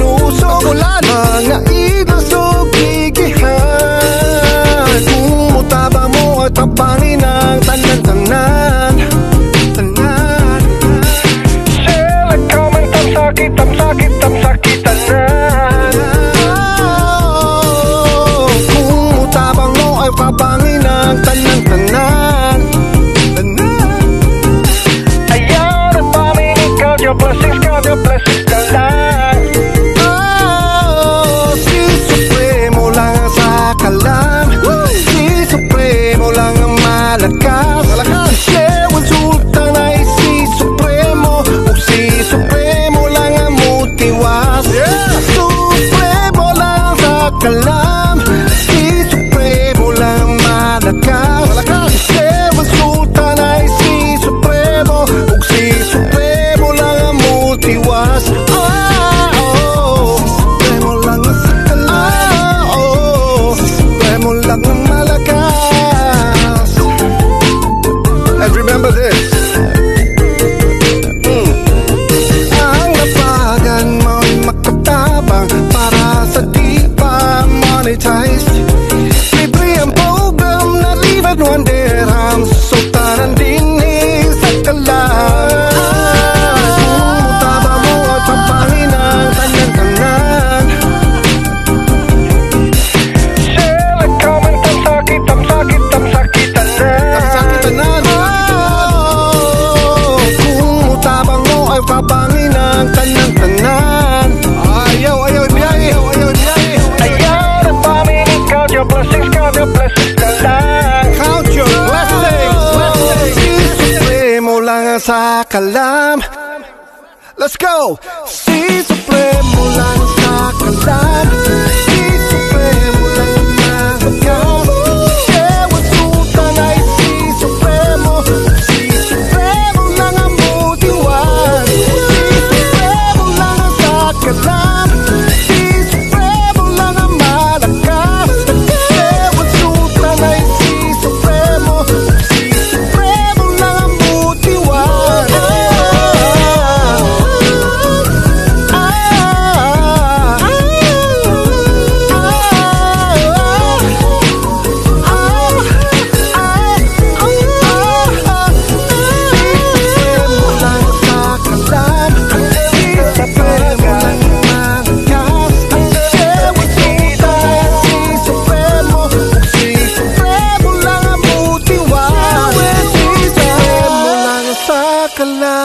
luz. Caracas. And remember this. sa kalam Let's go! Si supremo lang sa kalam like love.